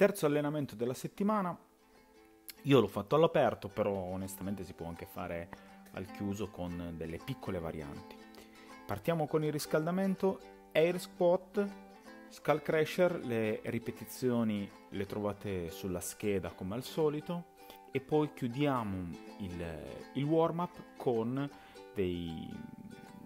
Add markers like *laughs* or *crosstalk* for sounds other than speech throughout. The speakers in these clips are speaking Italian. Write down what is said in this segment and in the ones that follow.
terzo allenamento della settimana, io l'ho fatto all'aperto, però onestamente si può anche fare al chiuso con delle piccole varianti. Partiamo con il riscaldamento, air squat, skull crusher, le ripetizioni le trovate sulla scheda come al solito. E poi chiudiamo il, il warm up con dei,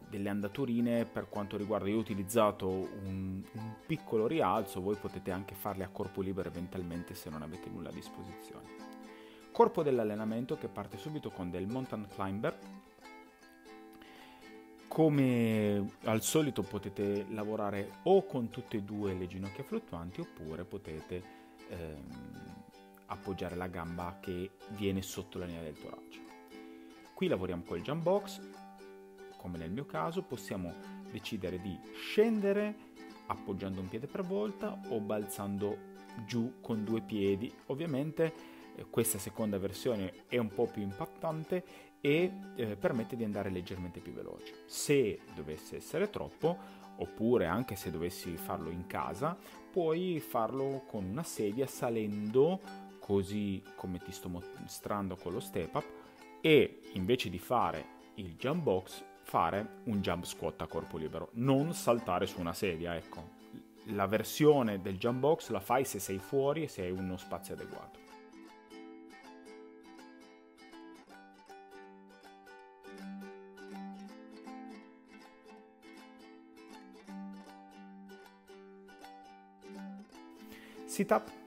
delle andaturine per quanto riguarda io ho utilizzato un, un, piccolo rialzo voi potete anche farle a corpo libero eventualmente se non avete nulla a disposizione corpo dell'allenamento che parte subito con del mountain climber come al solito potete lavorare o con tutte e due le ginocchia fluttuanti oppure potete ehm, appoggiare la gamba che viene sotto la linea del torace. Qui lavoriamo col jump box, come nel mio caso, possiamo decidere di scendere appoggiando un piede per volta o balzando giù con due piedi. Ovviamente eh, questa seconda versione è un po' più impattante e eh, permette di andare leggermente più veloce. Se dovesse essere troppo, oppure anche se dovessi farlo in casa, puoi farlo con una sedia salendo così come ti sto mostrando con lo step up e invece di fare il jump box fare un jump squat a corpo libero non saltare su una sedia ecco. La versione del jump box la fai se sei fuori e se hai uno spazio adeguato. Sit up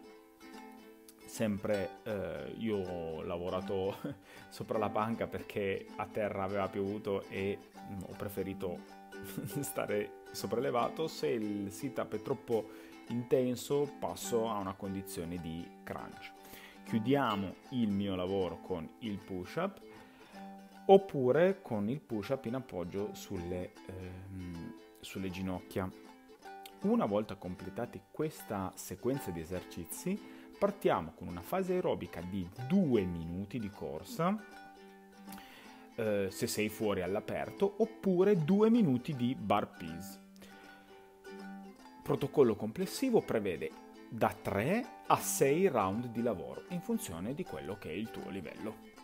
sempre eh, io ho lavorato *laughs* sopra la panca perché a terra aveva piovuto e mm, ho preferito *laughs* stare sopraelevato. Se il sit-up è troppo intenso passo a una condizione di crunch. Chiudiamo il mio lavoro con il push-up oppure con il push-up in appoggio sulle, ehm, sulle ginocchia. Una volta completati questa sequenza di esercizi, partiamo con una fase aerobica di due minuti di corsa, eh, se sei fuori all'aperto, oppure due minuti di bar peas. Protocollo complessivo prevede da 3 a 6 round di lavoro in funzione di quello che è il tuo livello.